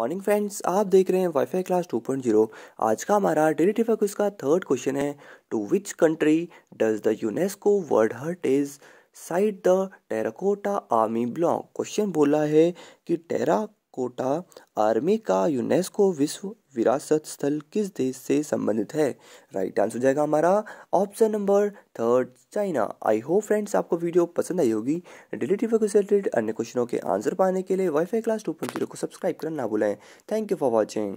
Morning friends आप देख रहे हैं वाईफाई क्लास 2.0 आज का हमारा डेली क्विज का थर्ड क्वेश्चन है to which country does the UNESCO world heritage site the terracotta army block question बोला है कि टेरा कोटा आर्मी का यूनेस्को विश्व विरासत स्थल किस देश से संबंधित है? राइट आंसर हो जाएगा हमारा option number third China I hope friends आपको वीडियो पसंद आई होगी। रिलेटिव रिलेटेड अन्य क्वेश्चनों के आंसर पाने के लिए वाईफाई क्लास 2.0 को सब्सक्राइब करना ना भूलें। Thank you for watching